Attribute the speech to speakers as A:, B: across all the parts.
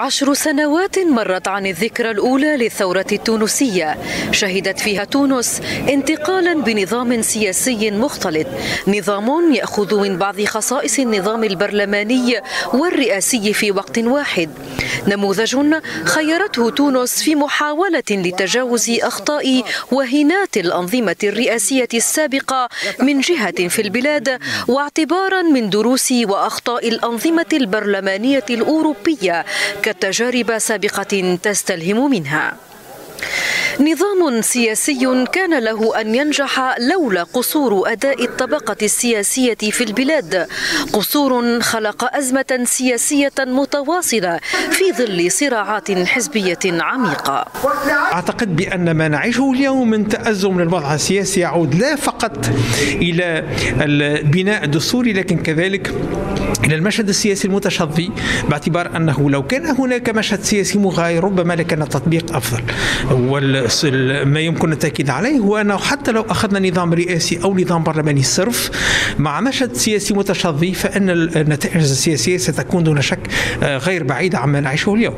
A: عشر سنوات مرت عن الذكرى الأولى للثورة التونسية. شهدت فيها تونس انتقالا بنظام سياسي مختلط. نظام يأخذ من بعض خصائص النظام البرلماني والرئاسي في وقت واحد. نموذج خيرته تونس في محاولة لتجاوز أخطاء وهنات الأنظمة الرئاسية السابقة من جهة في البلاد واعتبارا من دروس وأخطاء الأنظمة البرلمانية الأوروبية كتجارب سابقة تستلهم منها. نظام سياسي كان له أن ينجح لولا قصور أداء الطبقة السياسية في البلاد. قصور خلق أزمة سياسية متواصلة في ظل صراعات حزبية عميقة.
B: أعتقد بأن ما نعيشه اليوم من تأزم للوضع السياسي يعود لا فقط إلى البناء الدستوري لكن كذلك إلى المشهد السياسي المتشظي باعتبار أنه لو كان هناك مشهد سياسي مغاير ربما لكان التطبيق أفضل. ما يمكن التأكيد عليه هو أنه حتى لو أخذنا نظام رئاسي أو نظام برلماني صرف مع مشهد سياسي متشظي فإن النتائج السياسية ستكون دون شك غير بعيدة عما نعيشه اليوم.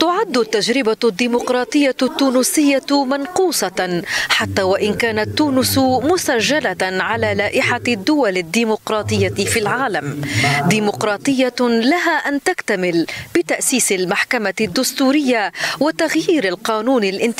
A: تعد التجربة الديمقراطية التونسية منقوصة حتى وإن كانت تونس مسجلة على لائحة الدول الديمقراطية في العالم. ديمقراطية لها أن تكتمل بتأسيس المحكمة الدستورية وتغيير القانون الانتخابي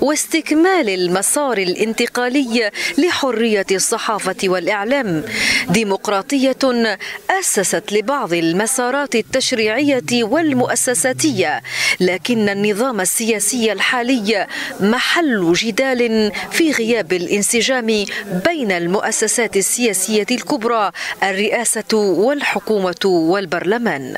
A: واستكمال المسار الانتقالي لحرية الصحافة والإعلام. ديمقراطية أسست لبعض المسارات التشريعية والمؤسساتية لكن النظام السياسي الحالي محل جدال في غياب الانسجام بين المؤسسات السياسية الكبرى الرئاسة والحكومة والبرلمان.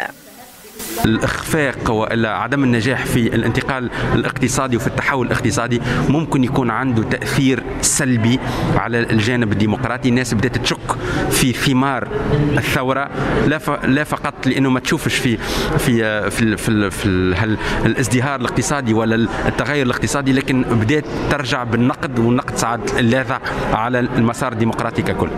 C: الإخفاق والا عدم النجاح في الانتقال الاقتصادي وفي التحول الاقتصادي ممكن يكون عنده تأثير سلبي على الجانب الديمقراطي. الناس بدات تشك في ثمار الثورة لا لا فقط لأنه ما تشوفش في في في في, في الازدهار الاقتصادي ولا التغير الاقتصادي لكن بدات ترجع بالنقد والنقد ساعد اللاذع على المسار الديمقراطي ككل.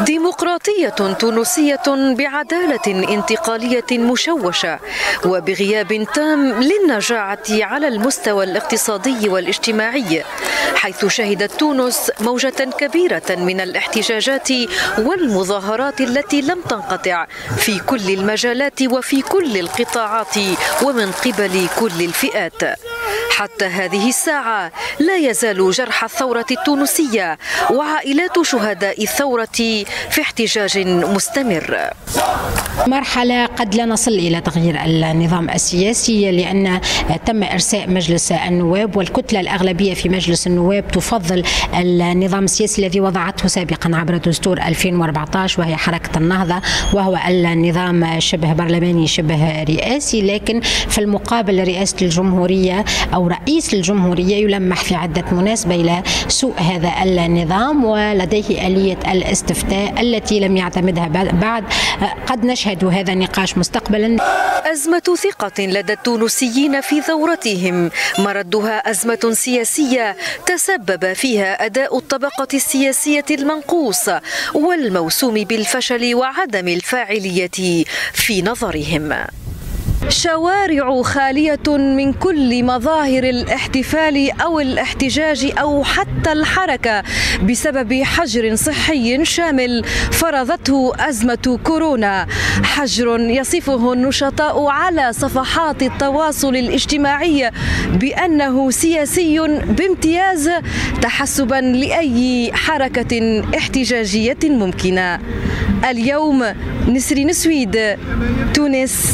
A: ديمقراطية تونسية بعدالة انتقالية مشوشة. وبغياب تام للنجاعة على المستوى الاقتصادي والاجتماعي حيث شهدت تونس موجة كبيرة من الاحتجاجات والمظاهرات التي لم تنقطع في كل المجالات وفي كل القطاعات ومن قبل كل الفئات. حتى هذه الساعة لا يزال جرح الثورة التونسية وعائلات شهداء الثورة في احتجاج مستمر.
D: مرحلة قد لا نصل إلى تغيير النظام السياسي لأن تم إرساء مجلس النواب والكتلة الأغلبية في مجلس النواب تفضل النظام السياسي الذي وضعته سابقا عبر دستور 2014 وهي حركة النهضة وهو النظام شبه برلماني شبه رئاسي لكن في المقابل رئاسة الجمهورية أو رئيس الجمهورية يلمح في عدة مناسبة إلى سوء هذا النظام ولديه آلية الاستفتاء التي لم يعتمدها بعد قد نشهد هذا النقاش مستقبلا.
A: أزمة ثقة لدى التونسيين في ثورتهم. مردها أزمة سياسية تسبب فيها أداء الطبقة السياسية المنقوص والموسوم بالفشل وعدم الفاعلية في نظرهم. شوارع خالية من كل مظاهر الاحتفال أو الاحتجاج أو حتى الحركة بسبب حجر صحي شامل فرضته أزمة كورونا. حجر يصفه النشطاء على صفحات التواصل الاجتماعي بأنه سياسي بامتياز تحسبا لأي حركة احتجاجية ممكنة. اليوم نسرين سويد تونس.